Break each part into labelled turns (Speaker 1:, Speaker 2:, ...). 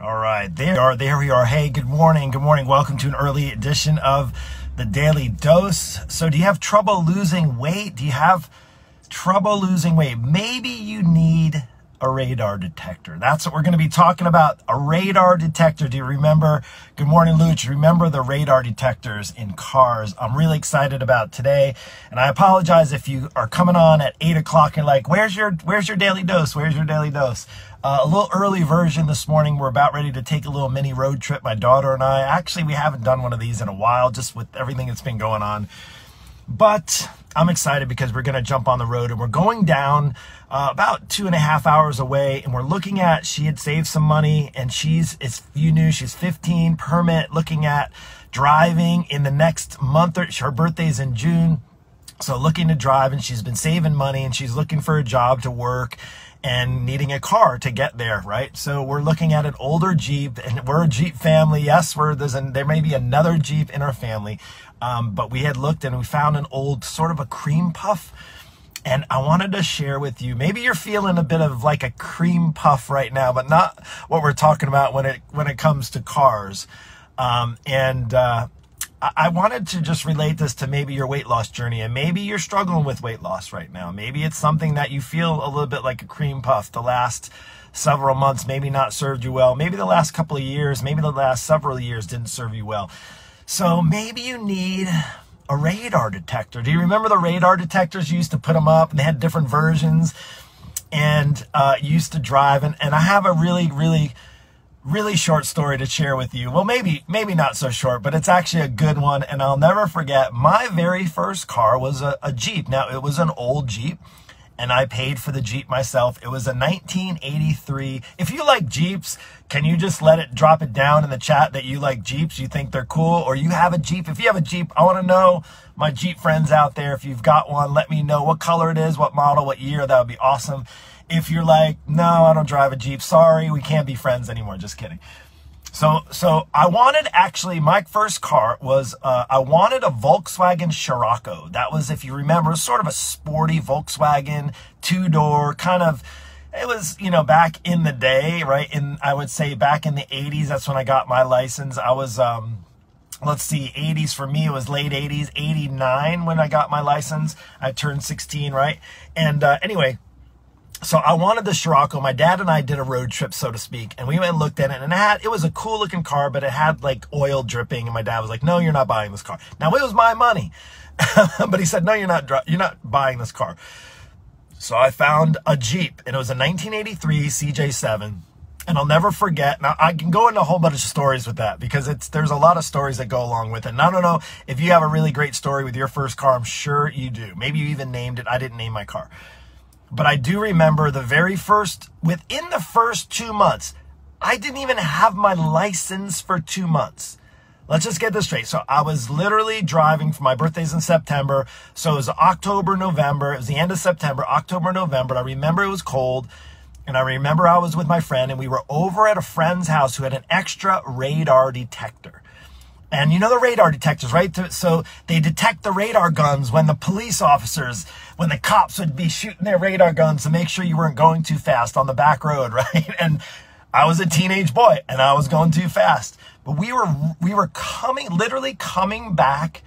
Speaker 1: All right, there are. There we are. Hey, good morning. Good morning. Welcome to an early edition of the Daily Dose. So, do you have trouble losing weight? Do you have trouble losing weight? Maybe you need a radar detector. That's what we're going to be talking about. A radar detector. Do you remember? Good morning, Luch. Remember the radar detectors in cars? I'm really excited about today. And I apologize if you are coming on at eight o'clock and like, where's your, where's your daily dose? Where's your daily dose? Uh, a little early version this morning. We're about ready to take a little mini road trip. My daughter and I, actually, we haven't done one of these in a while, just with everything that's been going on. But I'm excited because we're going to jump on the road and we're going down uh, about two and a half hours away. And we're looking at, she had saved some money and she's, as you knew, she's 15 permit looking at driving in the next month. Or, her birthday's in June. So looking to drive and she's been saving money and she's looking for a job to work and needing a car to get there, right? So we're looking at an older Jeep and we're a Jeep family. Yes, we're, there's an, there may be another Jeep in our family. Um, but we had looked and we found an old sort of a cream puff. And I wanted to share with you, maybe you're feeling a bit of like a cream puff right now, but not what we're talking about when it, when it comes to cars. Um, and, uh, I wanted to just relate this to maybe your weight loss journey and maybe you're struggling with weight loss right now. Maybe it's something that you feel a little bit like a cream puff the last several months, maybe not served you well. Maybe the last couple of years, maybe the last several years didn't serve you well. So maybe you need a radar detector. Do you remember the radar detectors? You used to put them up and they had different versions and uh, used to drive. And, and I have a really, really, really short story to share with you. Well, maybe, maybe not so short, but it's actually a good one. And I'll never forget my very first car was a, a Jeep. Now it was an old Jeep and I paid for the Jeep myself. It was a 1983. If you like Jeeps, can you just let it drop it down in the chat that you like Jeeps? You think they're cool or you have a Jeep? If you have a Jeep, I want to know my Jeep friends out there. If you've got one, let me know what color it is, what model, what year. That would be awesome. If you're like, no, I don't drive a Jeep. Sorry, we can't be friends anymore. Just kidding. So, so I wanted actually, my first car was, uh, I wanted a Volkswagen Scirocco. That was, if you remember, sort of a sporty Volkswagen, two door, kind of, it was, you know, back in the day, right? In, I would say back in the 80s, that's when I got my license. I was, um, let's see, 80s for me, it was late 80s, 89 when I got my license. I turned 16, right? And, uh, anyway, so I wanted the Scirocco. My dad and I did a road trip, so to speak, and we went and looked at it, and it had it was a cool looking car, but it had like oil dripping. And my dad was like, "No, you're not buying this car." Now it was my money, but he said, "No, you're not. You're not buying this car." So I found a Jeep, and it was a 1983 CJ7, and I'll never forget. Now I can go into a whole bunch of stories with that because it's there's a lot of stories that go along with it. And I don't know if you have a really great story with your first car. I'm sure you do. Maybe you even named it. I didn't name my car. But I do remember the very first, within the first two months, I didn't even have my license for two months. Let's just get this straight. So I was literally driving for my birthday's in September. So it was October, November. It was the end of September, October, November. I remember it was cold. And I remember I was with my friend and we were over at a friend's house who had an extra radar detector. And you know the radar detectors, right? So they detect the radar guns when the police officers, when the cops would be shooting their radar guns to make sure you weren't going too fast on the back road, right? And I was a teenage boy and I was going too fast. But we were we were coming literally coming back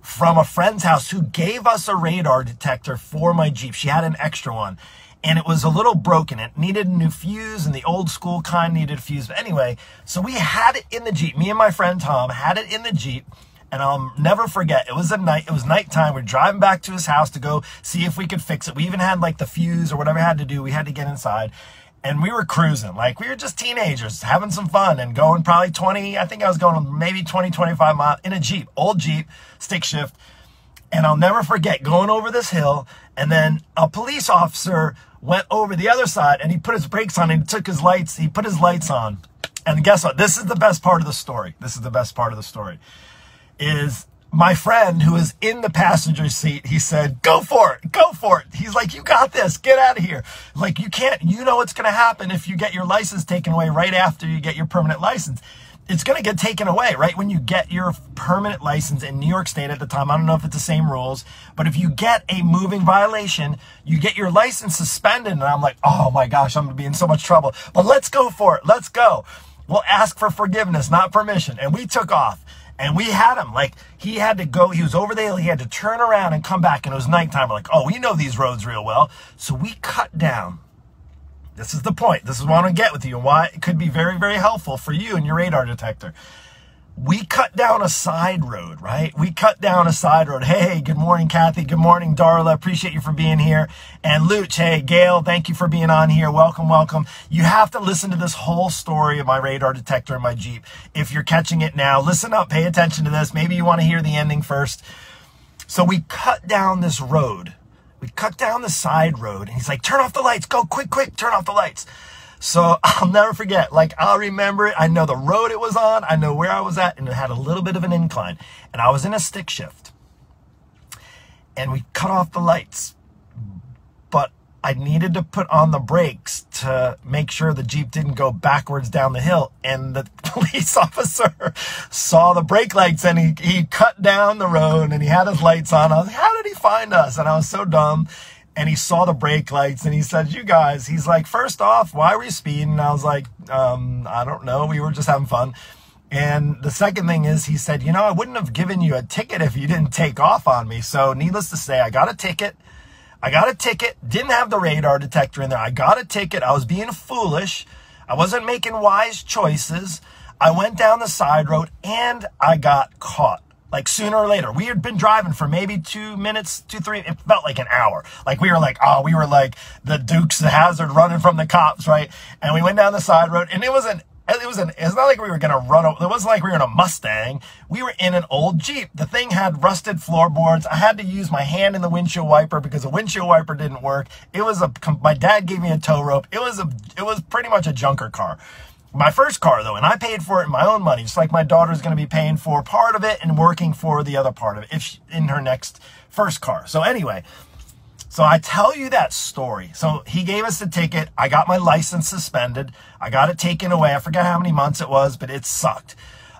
Speaker 1: from a friend's house who gave us a radar detector for my Jeep. She had an extra one and it was a little broken. It needed a new fuse, and the old school kind needed a fuse. But anyway, so we had it in the Jeep. Me and my friend Tom had it in the Jeep. And I'll never forget, it was a night, it was nighttime. We are driving back to his house to go see if we could fix it. We even had like the fuse or whatever had to do. We had to get inside and we were cruising. Like we were just teenagers having some fun and going probably 20, I think I was going maybe 20, 25 miles in a Jeep, old Jeep, stick shift. And I'll never forget going over this hill and then a police officer went over the other side and he put his brakes on and he took his lights, he put his lights on. And guess what? This is the best part of the story. This is the best part of the story. Is my friend who is in the passenger seat, he said, go for it, go for it. He's like, you got this, get out of here. Like, you can't, you know what's going to happen if you get your license taken away right after you get your permanent license. It's going to get taken away, right? When you get your permanent license in New York State at the time, I don't know if it's the same rules, but if you get a moving violation, you get your license suspended. And I'm like, oh my gosh, I'm going to be in so much trouble. But let's go for it. Let's go. We'll ask for forgiveness, not permission. And we took off. And we had him. Like, he had to go, he was over there, he had to turn around and come back, and it was nighttime. We're like, oh, we know these roads real well. So we cut down this is the point. This is what I want to get with you and why it could be very, very helpful for you and your radar detector. We cut down a side road, right? We cut down a side road. Hey, good morning, Kathy. Good morning, Darla. Appreciate you for being here. And Luch, hey, Gail, thank you for being on here. Welcome, welcome. You have to listen to this whole story of my radar detector and my Jeep. If you're catching it now, listen up, pay attention to this. Maybe you want to hear the ending first. So we cut down this road we cut down the side road and he's like, turn off the lights. Go quick, quick, turn off the lights. So I'll never forget. Like I'll remember it. I know the road it was on. I know where I was at and it had a little bit of an incline and I was in a stick shift and we cut off the lights I needed to put on the brakes to make sure the Jeep didn't go backwards down the hill. And the police officer saw the brake lights and he, he cut down the road and he had his lights on. I was like, how did he find us? And I was so dumb. And he saw the brake lights and he said, you guys, he's like, first off, why were you speeding? And I was like, um, I don't know. We were just having fun. And the second thing is he said, you know, I wouldn't have given you a ticket if you didn't take off on me. So needless to say, I got a ticket. I got a ticket, didn't have the radar detector in there. I got a ticket. I was being foolish. I wasn't making wise choices. I went down the side road and I got caught. Like sooner or later, we had been driving for maybe two minutes, two, three, it felt like an hour. Like we were like, oh, we were like the Dukes the Hazzard running from the cops, right? And we went down the side road and it was an it was an, it's not like we were going to run, it wasn't like we were in a Mustang. We were in an old Jeep. The thing had rusted floorboards. I had to use my hand in the windshield wiper because the windshield wiper didn't work. It was a, my dad gave me a tow rope. It was a, it was pretty much a junker car. My first car though, and I paid for it in my own money, just like my daughter's going to be paying for part of it and working for the other part of it if she, in her next first car. So anyway, so I tell you that story. So he gave us the ticket. I got my license suspended. I got it taken away. I forget how many months it was, but it sucked.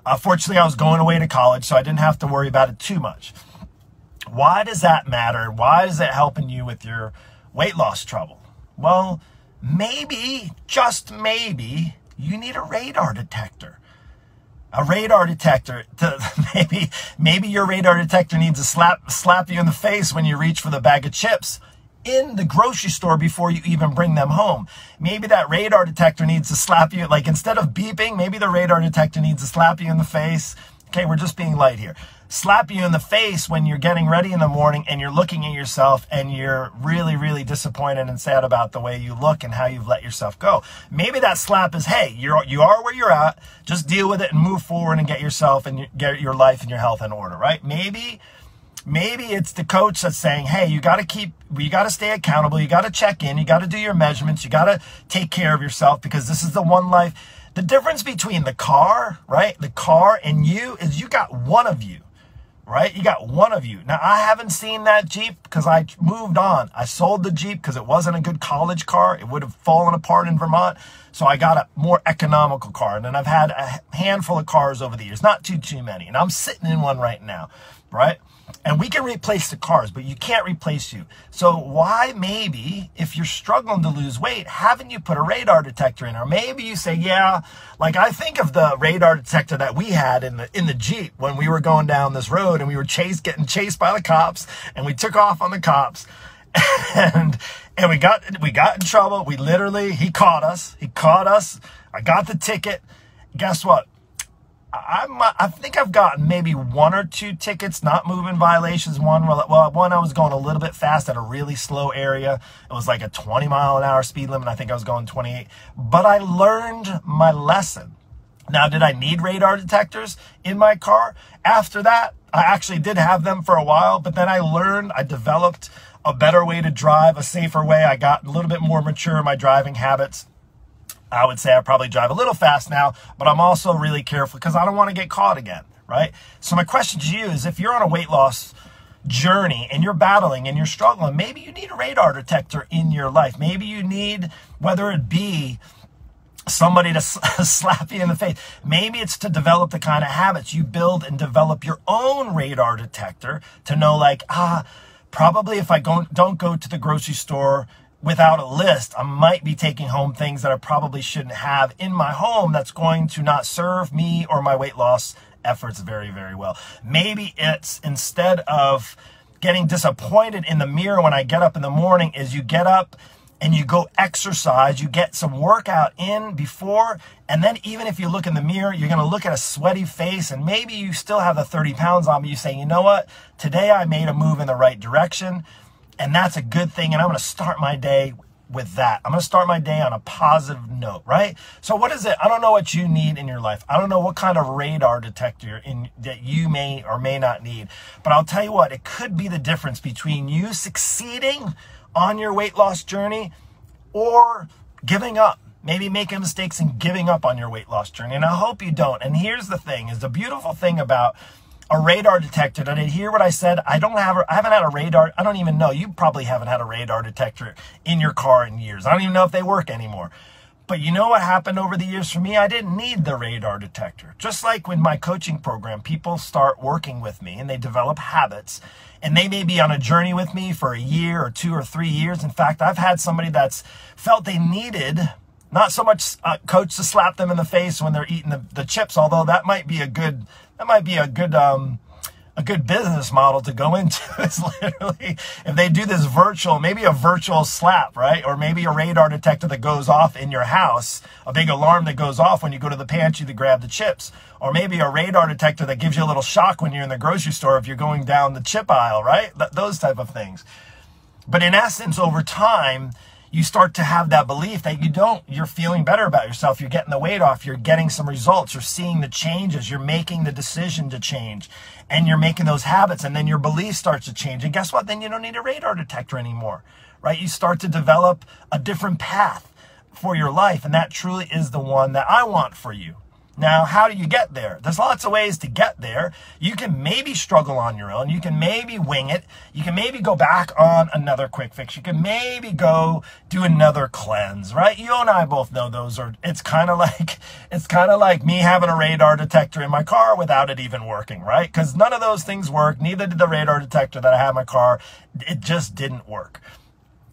Speaker 1: Uh, fortunately, I was going away to college, so I didn't have to worry about it too much. Why does that matter? Why is it helping you with your weight loss trouble? Well, maybe, just maybe, you need a radar detector a radar detector to maybe maybe your radar detector needs to slap slap you in the face when you reach for the bag of chips in the grocery store before you even bring them home. Maybe that radar detector needs to slap you like instead of beeping, maybe the radar detector needs to slap you in the face. Okay, we're just being light here slap you in the face when you're getting ready in the morning and you're looking at yourself and you're really, really disappointed and sad about the way you look and how you've let yourself go. Maybe that slap is, hey, you're, you are where you're at. Just deal with it and move forward and get yourself and get your life and your health in order, right? Maybe, maybe it's the coach that's saying, hey, you got to keep, you got to stay accountable. You got to check in. You got to do your measurements. You got to take care of yourself because this is the one life. The difference between the car, right? The car and you is you got one of you right? You got one of you. Now, I haven't seen that Jeep because I moved on. I sold the Jeep because it wasn't a good college car. It would have fallen apart in Vermont. So I got a more economical car. And then I've had a handful of cars over the years, not too, too many. And I'm sitting in one right now, right? And we can replace the cars, but you can't replace you. So why maybe, if you're struggling to lose weight, haven't you put a radar detector in? Or maybe you say, yeah, like I think of the radar detector that we had in the, in the Jeep when we were going down this road and we were chased, getting chased by the cops and we took off on the cops and, and we got, we got in trouble. We literally, he caught us. He caught us. I got the ticket. Guess what? I'm, I think I've gotten maybe one or two tickets, not moving violations. One, well, one I was going a little bit fast at a really slow area. It was like a 20 mile an hour speed limit. I think I was going 28, but I learned my lesson. Now, did I need radar detectors in my car? After that, I actually did have them for a while, but then I learned, I developed a better way to drive, a safer way. I got a little bit more mature in my driving habits. I would say I probably drive a little fast now, but I'm also really careful because I don't want to get caught again, right? So my question to you is if you're on a weight loss journey and you're battling and you're struggling, maybe you need a radar detector in your life. Maybe you need, whether it be somebody to slap you in the face. Maybe it's to develop the kind of habits you build and develop your own radar detector to know like, ah, probably if I go, don't go to the grocery store without a list, I might be taking home things that I probably shouldn't have in my home that's going to not serve me or my weight loss efforts very, very well. Maybe it's instead of getting disappointed in the mirror when I get up in the morning is you get up and you go exercise, you get some workout in before, and then even if you look in the mirror, you're going to look at a sweaty face and maybe you still have the 30 pounds on, but you say, you know what? Today I made a move in the right direction, and that's a good thing, and I'm going to start my day with that. I'm going to start my day on a positive note, right? So what is it? I don't know what you need in your life. I don't know what kind of radar detector in that you may or may not need. But I'll tell you what, it could be the difference between you succeeding on your weight loss journey or giving up maybe making mistakes and giving up on your weight loss journey and i hope you don't and here's the thing is the beautiful thing about a radar detector did you hear what i said i don't have i haven't had a radar i don't even know you probably haven't had a radar detector in your car in years i don't even know if they work anymore but you know what happened over the years for me? I didn't need the radar detector. Just like with my coaching program, people start working with me and they develop habits and they may be on a journey with me for a year or two or three years. In fact, I've had somebody that's felt they needed not so much uh, coach to slap them in the face when they're eating the, the chips, although that might be a good, that might be a good, um, a good business model to go into is literally if they do this virtual, maybe a virtual slap, right? Or maybe a radar detector that goes off in your house, a big alarm that goes off when you go to the pantry to grab the chips. Or maybe a radar detector that gives you a little shock when you're in the grocery store if you're going down the chip aisle, right? Those type of things. But in essence, over time, you start to have that belief that you don't, you're feeling better about yourself. You're getting the weight off. You're getting some results. You're seeing the changes. You're making the decision to change and you're making those habits. And then your belief starts to change. And guess what? Then you don't need a radar detector anymore, right? You start to develop a different path for your life. And that truly is the one that I want for you. Now, how do you get there? There's lots of ways to get there. You can maybe struggle on your own. You can maybe wing it. You can maybe go back on another quick fix. You can maybe go do another cleanse, right? You and I both know those are, it's kind of like, it's kind of like me having a radar detector in my car without it even working, right? Because none of those things work. Neither did the radar detector that I have in my car. It just didn't work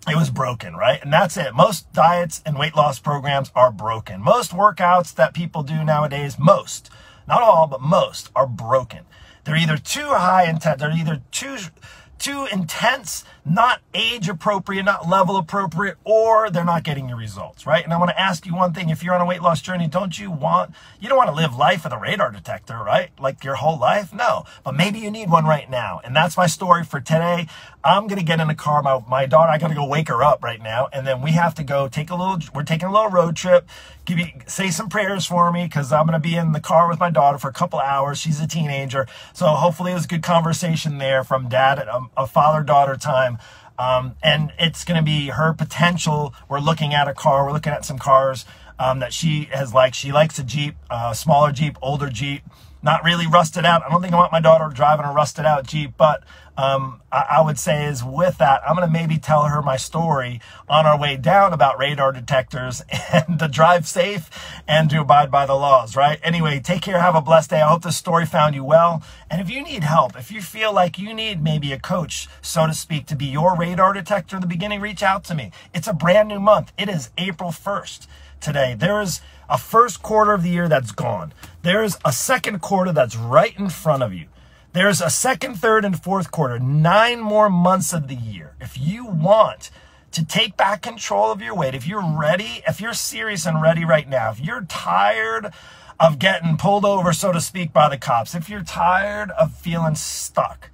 Speaker 1: it was broken, right? And that's it. Most diets and weight loss programs are broken. Most workouts that people do nowadays, most, not all, but most are broken. They're either too high intent, they're either too too intense, not age appropriate, not level appropriate, or they're not getting your results, right? And I want to ask you one thing. If you're on a weight loss journey, don't you want, you don't want to live life with a radar detector, right? Like your whole life? No. But maybe you need one right now. And that's my story for today. I'm going to get in the car. My, my daughter, I got to go wake her up right now. And then we have to go take a little, we're taking a little road trip. Give you, say some prayers for me because I'm going to be in the car with my daughter for a couple hours. She's a teenager. So hopefully it was a good conversation there from dad a, a father daughter time. Um, and it's going to be her potential. We're looking at a car. We're looking at some cars um, that she has liked. She likes a Jeep, uh, smaller Jeep, older Jeep not really rusted out. I don't think I want my daughter driving a rusted out Jeep, but um, I, I, would say is with that, I'm going to maybe tell her my story on our way down about radar detectors and to drive safe and to abide by the laws, right? Anyway, take care. Have a blessed day. I hope this story found you well. And if you need help, if you feel like you need maybe a coach, so to speak, to be your radar detector in the beginning, reach out to me. It's a brand new month. It is April 1st today. There is a first quarter of the year that's gone. There's a second quarter that's right in front of you. There's a second, third, and fourth quarter, nine more months of the year. If you want to take back control of your weight, if you're ready, if you're serious and ready right now, if you're tired of getting pulled over, so to speak, by the cops, if you're tired of feeling stuck,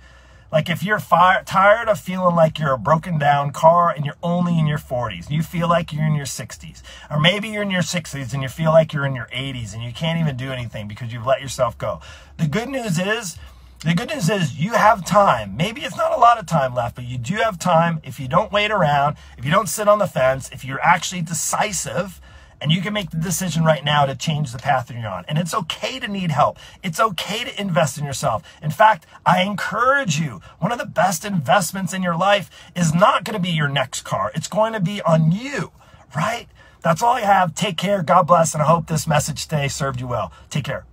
Speaker 1: like if you're tired of feeling like you're a broken down car and you're only in your 40s, you feel like you're in your 60s, or maybe you're in your 60s and you feel like you're in your 80s and you can't even do anything because you've let yourself go. The good news is, the good news is you have time. Maybe it's not a lot of time left, but you do have time if you don't wait around, if you don't sit on the fence, if you're actually decisive and you can make the decision right now to change the path that you're on. And it's okay to need help. It's okay to invest in yourself. In fact, I encourage you, one of the best investments in your life is not going to be your next car. It's going to be on you, right? That's all I have. Take care. God bless. And I hope this message today served you well. Take care.